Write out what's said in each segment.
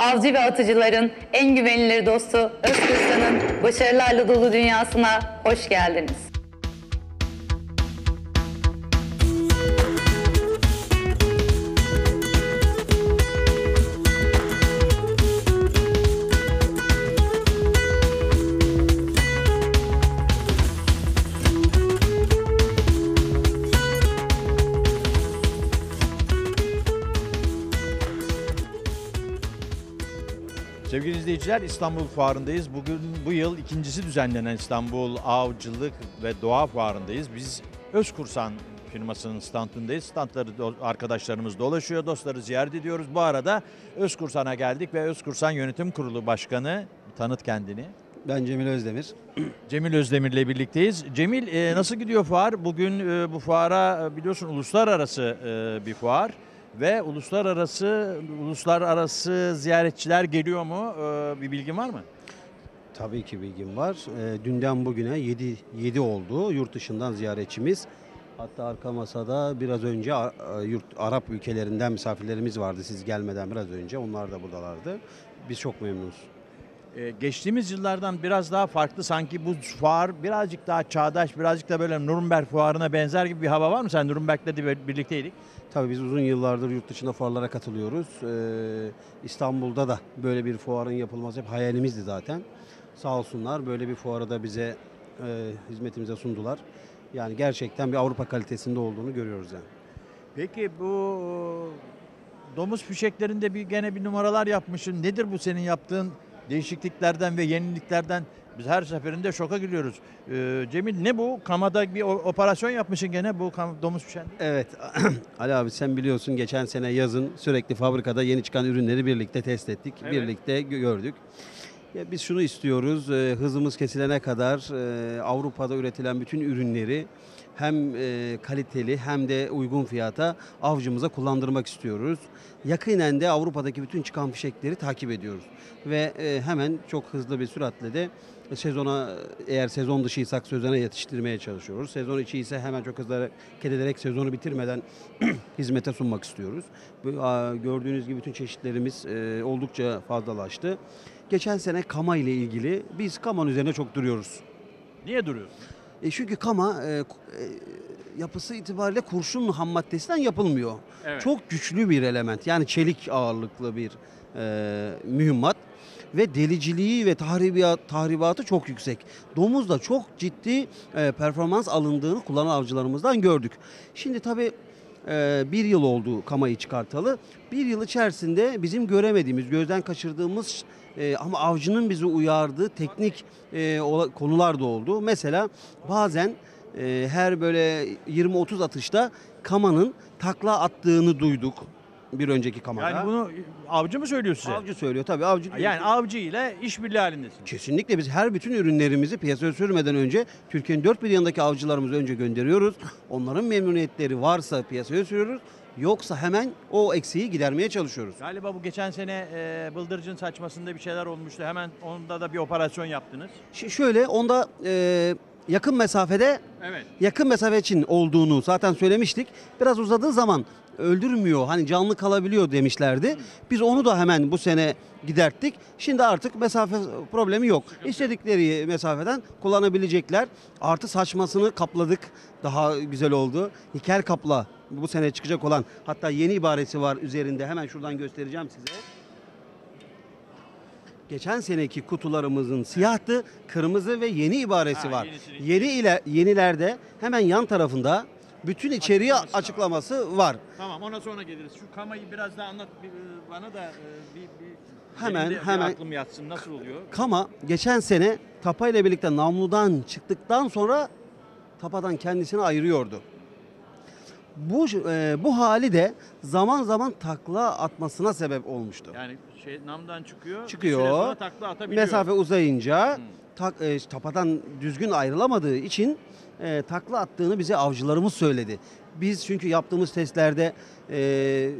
avcı ve atıcıların en güvenilir dostu Özkırsan'ın başarılarla dolu dünyasına hoş geldiniz. Sevgili izleyiciler İstanbul Fuarı'ndayız. Bugün bu yıl ikincisi düzenlenen İstanbul Avcılık ve Doğa Fuarı'ndayız. Biz Özkursan firmasının standındayız. Standları do- arkadaşlarımız dolaşıyor, dostları ziyaret ediyoruz. Bu arada Özkursan'a geldik ve Özkursan Yönetim Kurulu Başkanı tanıt kendini. Ben Cemil Özdemir. Cemil Özdemir'le birlikteyiz. Cemil e, nasıl gidiyor fuar? Bugün e, bu fuara e, biliyorsun uluslararası e, bir fuar ve uluslararası uluslararası ziyaretçiler geliyor mu? E, bir bilgin var mı? Tabii ki bilgim var. Ee, dünden bugüne 7 7 oldu yurt dışından ziyaretçimiz. Hatta arka masada biraz önce yurt Arap ülkelerinden misafirlerimiz vardı siz gelmeden biraz önce. Onlar da buradalardı. Biz çok memnunuz. E, geçtiğimiz yıllardan biraz daha farklı sanki bu fuar birazcık daha çağdaş, birazcık da böyle Nürnberg fuarına benzer gibi bir hava var mı? Sen Nürnberg'de de birlikteydik. Tabii biz uzun yıllardır yurt dışında fuarlara katılıyoruz. Ee, İstanbul'da da böyle bir fuarın yapılması hep hayalimizdi zaten. Sağ olsunlar böyle bir fuarı da bize e, hizmetimize sundular. Yani gerçekten bir Avrupa kalitesinde olduğunu görüyoruz yani. Peki bu domuz fişeklerinde bir gene bir numaralar yapmışsın. Nedir bu senin yaptığın değişikliklerden ve yeniliklerden? Biz her seferinde şoka giriyoruz. Ee, Cemil ne bu? Kamada bir operasyon yapmışsın gene bu kam- domuz fişeğinde. Evet. Ali abi sen biliyorsun geçen sene yazın sürekli fabrikada yeni çıkan ürünleri birlikte test ettik. Evet. Birlikte gö- gördük. Ya biz şunu istiyoruz. e, hızımız kesilene kadar e, Avrupa'da üretilen bütün ürünleri hem e, kaliteli hem de uygun fiyata avcımıza kullandırmak istiyoruz. Yakinen de Avrupa'daki bütün çıkan fişekleri takip ediyoruz. Ve e, hemen çok hızlı bir süratle de sezona eğer sezon dışıysak sezona yetiştirmeye çalışıyoruz. Sezon içi ise hemen çok hızlı hareket sezonu bitirmeden hizmete sunmak istiyoruz. Gördüğünüz gibi bütün çeşitlerimiz e, oldukça fazlalaştı. Geçen sene kama ile ilgili biz kamanın üzerine çok duruyoruz. Niye duruyorsun? E çünkü kama e, e, yapısı itibariyle kurşun ham maddesinden yapılmıyor. Evet. Çok güçlü bir element. Yani çelik ağırlıklı bir e, mühimmat ve deliciliği ve tahribat, tahribatı çok yüksek. Domuzda çok ciddi e, performans alındığını kullanan avcılarımızdan gördük. Şimdi tabii e, bir yıl oldu kamayı çıkartalı. Bir yıl içerisinde bizim göremediğimiz, gözden kaçırdığımız e, ama avcının bizi uyardığı teknik e, konular da oldu. Mesela bazen e, her böyle 20-30 atışta kamanın takla attığını duyduk bir önceki kamada. Yani bunu avcı mı söylüyor size? avcı söylüyor tabii avcı. diyor Yani ki- avcı ile işbirliği halindesin. Kesinlikle biz her bütün ürünlerimizi piyasaya sürmeden önce Türkiye'nin dört bir yanındaki avcılarımızı önce gönderiyoruz. Onların memnuniyetleri varsa piyasaya sürüyoruz. Yoksa hemen o eksiği gidermeye çalışıyoruz. Galiba bu geçen sene e, bıldırcın saçmasında bir şeyler olmuştu. Hemen onda da bir operasyon yaptınız. Şi- şöyle onda e, yakın mesafede Evet. yakın mesafe için olduğunu zaten söylemiştik. Biraz uzadığı zaman öldürmüyor hani canlı kalabiliyor demişlerdi. Biz onu da hemen bu sene giderttik. Şimdi artık mesafe problemi yok. İstedikleri mesafeden kullanabilecekler. Artı saçmasını kapladık. Daha güzel oldu. Nikel kapla bu sene çıkacak olan hatta yeni ibaresi var üzerinde. Hemen şuradan göstereceğim size. Geçen seneki kutularımızın siyahtı, kırmızı ve yeni ibaresi Ha, var. yenisini- Yeni ile yenilerde hemen yan tarafında bütün içeriği Açıklaması da var. açıklaması var. Tamam ona sonra geliriz. Şu kamayı biraz daha anlat bir, e, bana da e, bir, bir Hemen, benim de bir hemen. aklım yatsın nasıl oluyor? Kama geçen sene tapa ile birlikte namludan çıktıktan sonra tapadan kendisini ayırıyordu. Bu e, bu hali de zaman zaman takla atmasına sebep olmuştu. Yani şey namdan çıkıyor. bir Çıkıyor. süre sonra takla atabiliyor. Mesafe uzayınca Hmm. tak, e, tapadan düzgün ayrılamadığı için e, takla attığını bize avcılarımız söyledi. Biz çünkü yaptığımız testlerde e,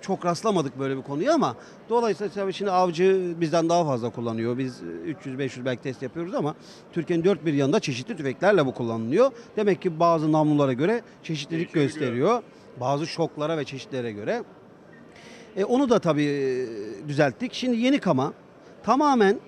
çok rastlamadık böyle bir konuya ama dolayısıyla tabii şimdi avcı bizden daha fazla kullanıyor. Biz e, 300-500 belki test yapıyoruz ama Türkiye'nin dört bir yanında çeşitli tüfeklerle bu kullanılıyor. Demek ki bazı namlulara göre çeşitlilik Değişebiliyor. gösteriyor. Bazı şoklara ve çeşitlere göre. E, onu da tabii e, düzelttik. Şimdi yeni kama tamamen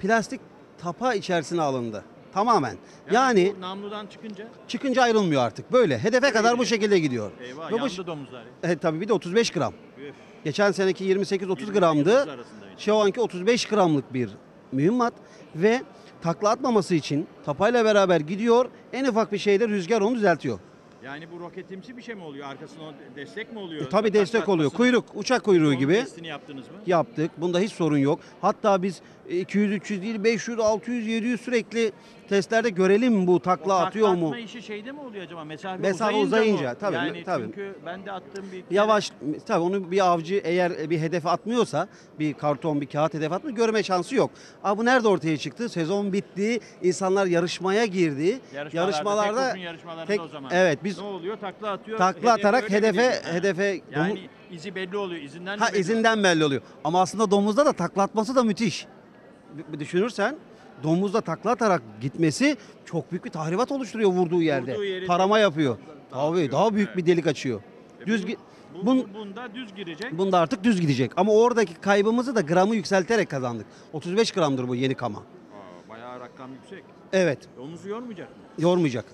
plastik tapa içerisine alındı. Tamamen. Yani, bu namludan çıkınca çıkınca ayrılmıyor artık. Böyle hedefe kadar bu şekilde gidiyor. eyvah Ve bu- yandı domuzlar. E, tabii bir de 35 gram. Üf. Geçen seneki 28-30 28-30 gramdı. Şu anki 35 gramlık bir mühimmat ve takla atmaması için tapayla beraber gidiyor. En ufak bir şeyde rüzgar onu düzeltiyor. Yani bu roketimsi bir şey mi oluyor? Arkasına destek mi oluyor? E, tabii destek oluyor. Kuyruk, uçak kuyruğu Onun gibi testini yaptınız mı? yaptık. Bunda hiç sorun yok. Hatta biz 200, 300 değil 500, 600, 700 sürekli testlerde görelim bu O takla takla atıyor mu? atma işi şeyde mi oluyor acaba? Mesafe, Mesafe uzayınca, uzayınca, tabii, Yani tabii. çünkü ben de attığım bir Yavaş tabii onu bir avcı eğer bir hedef atmıyorsa bir karton bir kağıt hedef atmıyor görme şansı yok. Ama bu nerede ortaya çıktı? Sezon bitti. insanlar yarışmaya girdi. Yarışmalarda, yarışmalarda tek kurşun yarışmalarında tek- o zaman. evet, biz- ne oluyor? Takla atıyor. takla atarak öyle mi hedefe? Ha. hedefe yani domu- izi belli oluyor. İzinden ha belli izinden belli oluyor. Ama aslında domuzda da takla atması da müthiş. Düşünürsen domuzda takla atarak gitmesi çok büyük bir tahribat oluşturuyor vurduğu yerde. Vurduğu yeri Tarama yapıyor. Tabii Dağıtıyor, daha büyük evet. bir delik açıyor. E, Düz bu- gi- Bu, bun- bu- bunda düz girecek. Bunda artık düz gidecek. Ama oradaki kaybımızı da gramı yükselterek kazandık. 35 gramdır bu yeni kama. Aa, bayağı rakam yüksek. Evet, Omuzu yormayacak mı? yormayacak.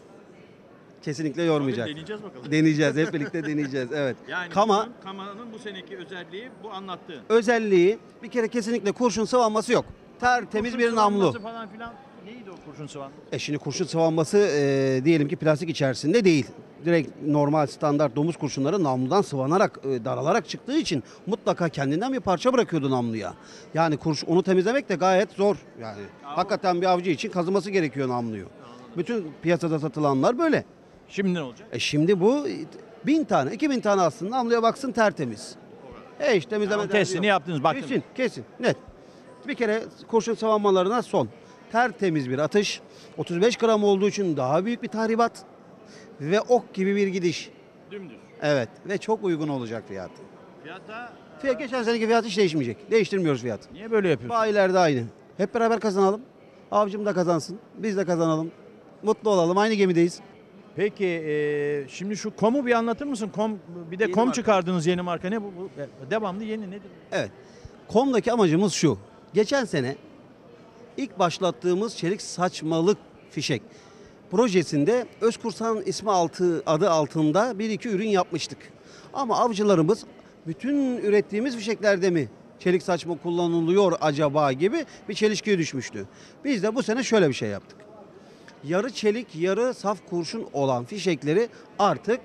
Kesinlikle yormayacak. Tabii deneyeceğiz bakalım. Deneyeceğiz, hep birlikte deneyeceğiz. Evet. Yani Kama kamanın bu seneki özelliği bu anlattığın. özelliği bir kere kesinlikle kurşun sıvanması yok. Tertemiz Kurşun bir namlu. falan filan. Neydi o kurşun sıvan? E şimdi kurşun sıvanması e, diyelim ki plastik içerisinde değil. Direkt normal standart domuz kurşunları namludan sıvanarak, e, daralarak çıktığı için mutlaka kendinden bir parça bırakıyordu namluya. Yani kurş, onu temizlemek de gayet zor. Yani hakikaten bir avcı için kazıması gerekiyor namluyu. Bütün piyasada satılanlar böyle. Şimdi ne olacak? E şimdi bu bin tane, iki bin tane aslında namluya baksın tertemiz. E işte temizleme derdi testini yok. yaptınız, baktınız. Kesin, kesin, net. Bir kere kurşun savanmalarına son. Tertemiz bir atış. 35 gram olduğu için daha büyük bir tahribat. Ve ok gibi bir gidiş. Dümdüz. Evet ve çok uygun olacak fiyat. Fiyata Fiyat geçen seneki fiyat hiç değişmeyecek. Değiştirmiyoruz fiyat. niye böyle yapıyorsun? Bayiler de aynı. Hep beraber kazanalım. Avcım da kazansın. Biz de kazanalım. Mutlu olalım. Aynı gemideyiz. Peki e, şimdi şu komu bir anlatır mısın? Kom bir de Yeni kom marka. çıkardınız yeni marka ne bu? bu? Devamlı yeni nedir? Evet. Kom'daki amacımız şu. Geçen sene ilk başlattığımız çelik saçmalık fişek projesinde Özkursan ismi altı adı altında bir iki ürün yapmıştık. Ama avcılarımız bütün ürettiğimiz fişeklerde mi çelik saçma kullanılıyor acaba gibi bir çelişkiye düşmüştü. Biz de bu sene şöyle bir şey yaptık. Yarı çelik, yarı saf kurşun olan fişekleri artık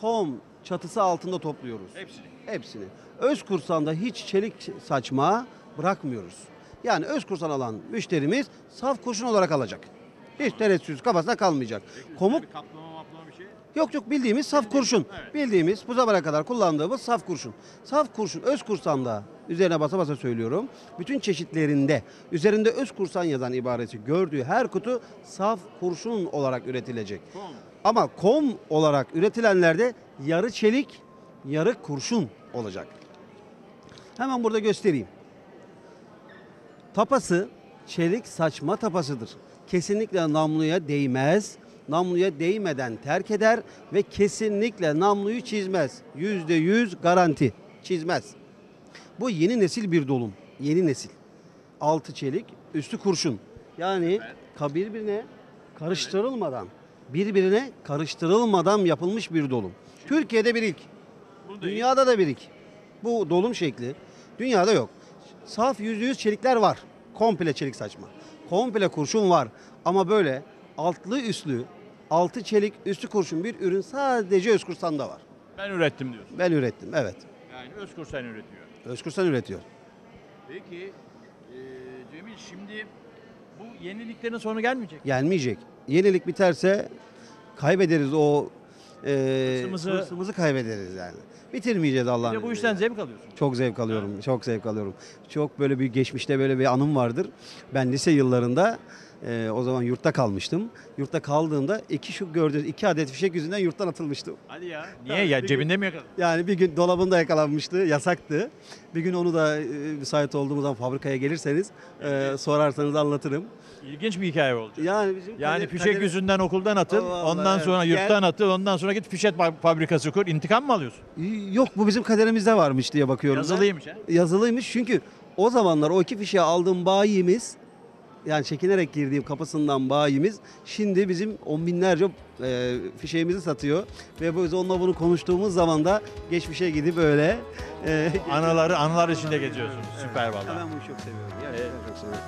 kom çatısı altında topluyoruz. Hepsini. Hepsini. Özkursan'da hiç çelik saçma bırakmıyoruz. Yani Özkursan alan müşterimiz saf kurşun olarak alacak. Hiç tereddütsüz kafasına kalmayacak. Komuk Bir kaplama maplama bir şey. yok yok bildiğimiz saf kurşun. evet. Bildiğimiz bu zamana kadar kullandığımız saf kurşun. Saf kurşun Özkursan'da üzerine basa basa söylüyorum. Bütün çeşitlerinde üzerinde Özkursan yazan ibaresi gördüğü her kutu saf kurşun olarak üretilecek. Kom. Ama kom olarak üretilenlerde yarı çelik, yarı kurşun olacak. Hemen burada göstereyim. Tapası çelik saçma tapasıdır. Kesinlikle namluya değmez. Namluya değmeden terk eder ve kesinlikle namluyu çizmez. Yüzde yüz garanti çizmez. Bu yeni nesil bir dolum. Yeni nesil. Altı çelik, üstü kurşun. Yani birbirine karıştırılmadan, birbirine karıştırılmadan yapılmış bir dolum. Türkiye'de bir ilk. Dünyada da bir ilk. Bu dolum şekli dünyada yok. Saf yüzde yüz çelikler var. Komple çelik saçma. Komple kurşun var. Ama böyle altlı üstlü, altı çelik üstü kurşun bir ürün sadece Özkursan'da var. ben ürettim diyorsun. Ben ürettim evet. Yani Özkursan üretiyor. Özkursan üretiyor. Peki e, Cemil şimdi bu yeniliklerin sonu gelmeyecek. Gelmeyecek. Yenilik biterse kaybederiz o e, Hırsımızı- hırsımızı kaybederiz yani. Bitirmeyeceğiz Bir Allah'ın de bu izniyle. işten zevk alıyorsun. Çok zevk alıyorum. Çok zevk alıyorum. Çok böyle bir geçmişte böyle bir anım vardır. Ben lise yıllarında Ee, o zaman yurtta kalmıştım. Yurtta kaldığımda iki şu gördüğünüz iki adet fişek yüzünden yurttan atılmıştım. Hadi ya. Niye ya cebinde mi yakaladın? Yani bir gün dolabında yakalanmıştı, yasaktı. Bir gün onu da e, müsait olduğumuz zaman fabrikaya gelirseniz e, sorarsanız anlatırım. İlginç bir hikaye oldu. Yani bizim Yani kader- fişek kader- yüzünden okuldan atıl, Allah ondan Allah, sonra evet. yurttan atıl, ondan sonra git fişek fa- fabrikası kur. İntikam mı alıyorsun? Yok bu bizim kaderimizde varmış diye bakıyorum. Yazılıymış ha. Yazılıymış çünkü o zamanlar o iki fişeği aldığım bayimiz yani çekinerek girdiğim kapısından bayimiz şimdi bizim on binlerce e, fişeğimizi satıyor ve biz onunla bunu konuştuğumuz zaman da geçmişe gidip öyle e, Anıları, anılar içinde geziyorsun. Süper vallahi. ben bunu çok seviyorum. Gerçekten çok seviyorum.